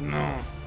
No.